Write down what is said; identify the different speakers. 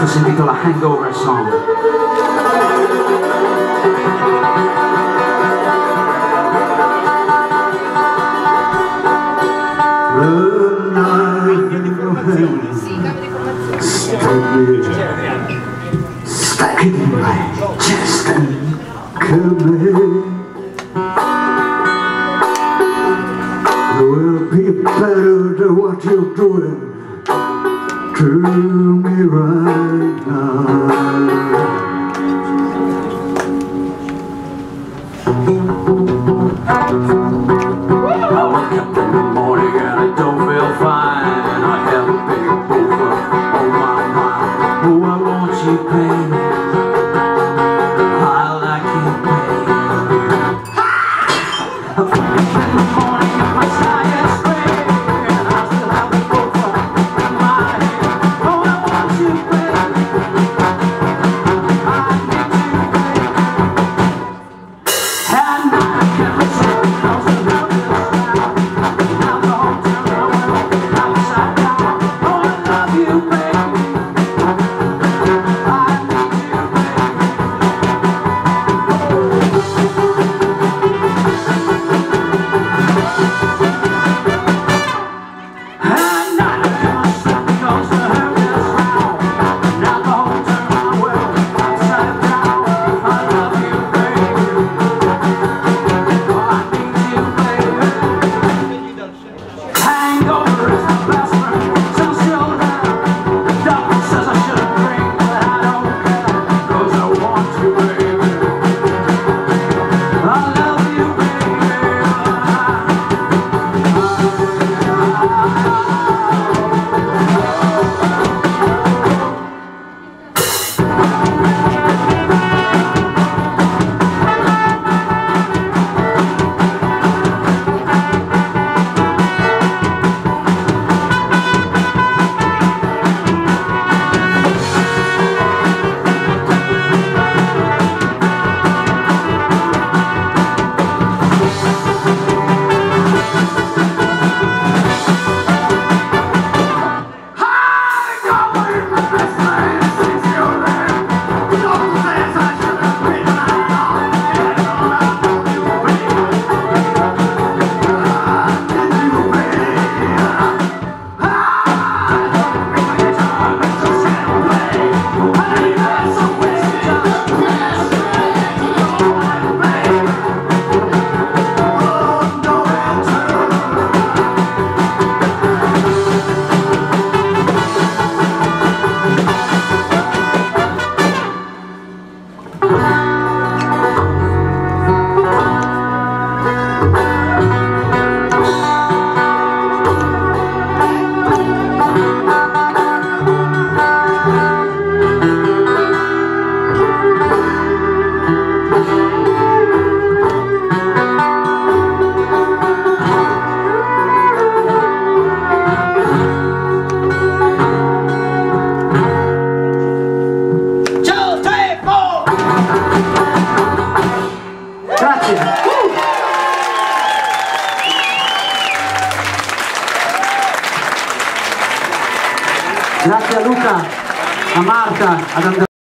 Speaker 1: progetto si intitola Hangover Song. Stuck in my chest and come in. Will be better than what you're doing to me right now. I wake up in the morning and I don't feel fine I have a big on my mind Oh, I want you, I like baby I up in the morning and sky Grazie a Luca, a Marta, ad Andrea.